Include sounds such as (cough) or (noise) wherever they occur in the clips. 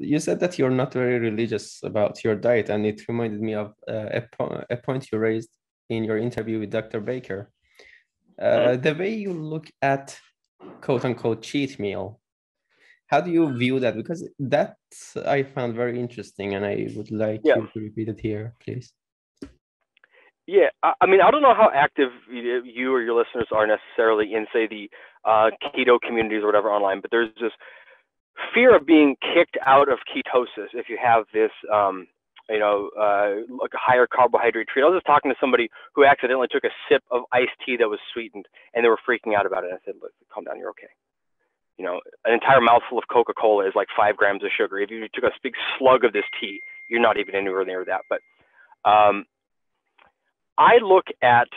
you said that you're not very religious about your diet, and it reminded me of uh, a, po- a point you raised in your interview with Dr. Baker. Uh, Mm-hmm. the way you look at quote unquote cheat meal, how do you view that? Because that I found very interesting, and I would like Yeah. you to repeat it here, please. Yeah, I, I mean, I don't know how active you you or your listeners are necessarily in, say, the uh, keto communities or whatever online, but there's this fear of being kicked out of ketosis if you have this, um, you know, uh, like a higher carbohydrate treat. I was just talking to somebody who accidentally took a sip of iced tea that was sweetened, and they were freaking out about it. I said, "Look, calm down, you're okay." You know, an entire mouthful of Coca-Cola is like five grams of sugar. If you took a big slug of this tea, you're not even anywhere near that. But um, I look at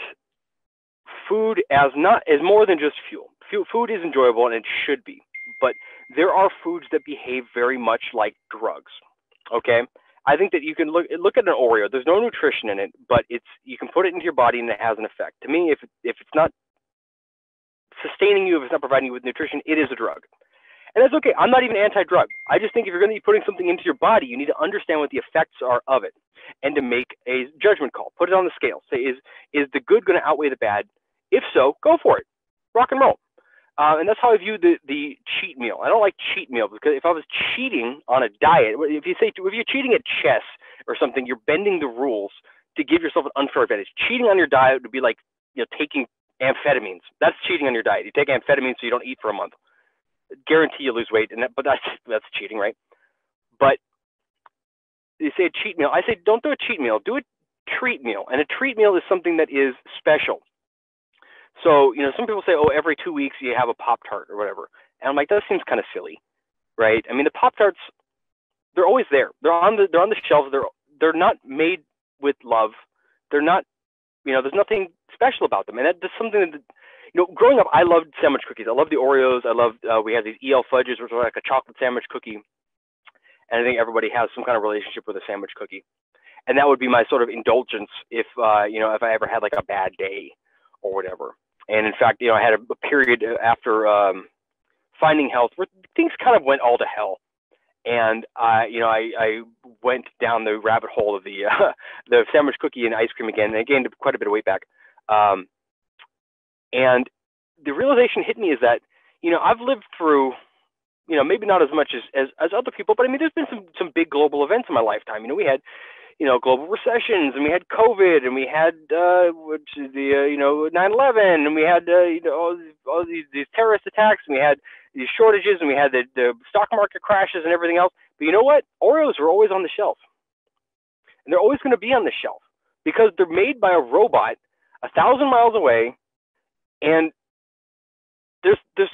food as not as more than just fuel. Food is enjoyable and it should be, but there are foods that behave very much like drugs. Okay, I think that you can look look at an Oreo. There's no nutrition in it, but it's you can put it into your body and it has an effect. To me, if if it's not sustaining you, if it's not providing you with nutrition, it is a drug. And that's okay. I'm not even anti-drug. I just think if you're going to be putting something into your body, you need to understand what the effects are of it, and to make a judgment call. Put it on the scale. Say, is is the good going to outweigh the bad? If so, go for it. Rock and roll. Uh, and that's how I view the the cheat meal. I don't like cheat meal because if I was cheating on a diet, if you say if you're cheating at chess or something, you're bending the rules to give yourself an unfair advantage. Cheating on your diet would be like you know taking amphetamines. That's cheating on your diet. You take amphetamines so you don't eat for a month. Guarantee you lose weight, and that, but that's (laughs) that's cheating, right? But you say a cheat meal. I say don't do a cheat meal. Do a treat meal, and a treat meal is something that is special. So you know, some people say, oh, every two weeks you have a pop tart or whatever, and I'm like, that seems kind of silly, right? I mean, the pop tarts, they're always there. They're on the they're on the shelves. They're they're not made with love. They're not, you know, there's nothing special about them, and that, that's something that you know, growing up, I loved sandwich cookies. I loved the Oreos. I loved uh, we had these EL fudges, which were like a chocolate sandwich cookie. And I think everybody has some kind of relationship with a sandwich cookie, and that would be my sort of indulgence if uh, you know if I ever had like a bad day or whatever. And in fact, you know, I had a, period after um, finding health where things kind of went all to hell, and I, you know, I, I went down the rabbit hole of the uh, (laughs) the sandwich cookie and ice cream again, and I gained quite a bit of weight back. Um, and the realization hit me is that, you know, I've lived through, you know, maybe not as much as, as, as other people, but I mean, there's been some, some big global events in my lifetime. You know, we had, you know, global recessions and we had COVID and we had, uh, which is the, uh, you know, 9-11 and we had, uh, you know, all, these, all these, these terrorist attacks and we had these shortages and we had the, the stock market crashes and everything else. But you know what? Oreos are always on the shelf and they're always going to be on the shelf because they're made by a robot a thousand miles away and there's there's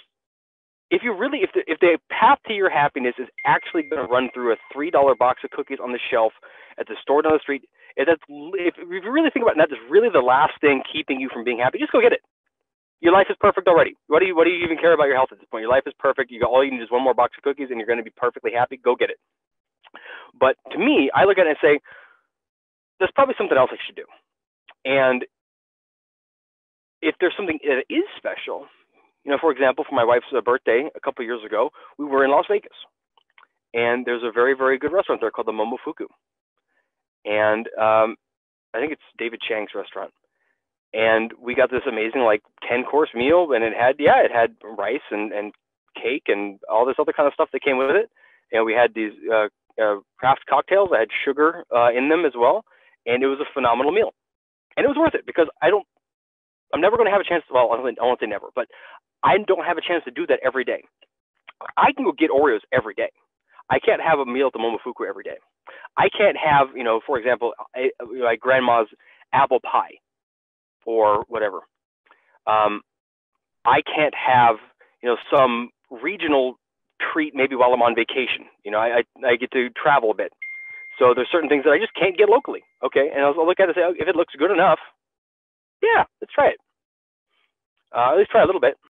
if you really if the if the path to your happiness is actually going to run through a three dollar box of cookies on the shelf at the store down the street if that's if, if you really think about it, that is really the last thing keeping you from being happy just go get it. Your life is perfect already. What do you what do you even care about your health at this point? Your life is perfect. You got all you need is one more box of cookies and you're going to be perfectly happy. Go get it. But to me i look at it and say there's probably something else i should do. And if there's something that is special, you know, for example, for my wife's uh, birthday a couple years ago, we were in Las Vegas, and there's a very, very good restaurant there called the Momofuku, and um, I think it's David Chang's restaurant, and we got this amazing like ten course meal, and it had yeah, it had rice and and cake and all this other kind of stuff that came with it, and we had these uh, uh, craft cocktails that had sugar uh, in them as well, and it was a phenomenal meal, and it was worth it because I don't I'm never going to have a chance. To, well, I won't say never, but I don't have a chance to do that every day. I can go get Oreos every day. I can't have a meal at the Momofuku every day. I can't have, you know, for example, my grandma's apple pie or whatever. Um, I can't have, you know, some regional treat maybe while I'm on vacation. You know, I, I, I get to travel a bit. So there's certain things that I just can't get locally. Okay. And I'll, look at it and say, oh, if it looks good enough, yeah, let's try it. Uh, at least try a little bit.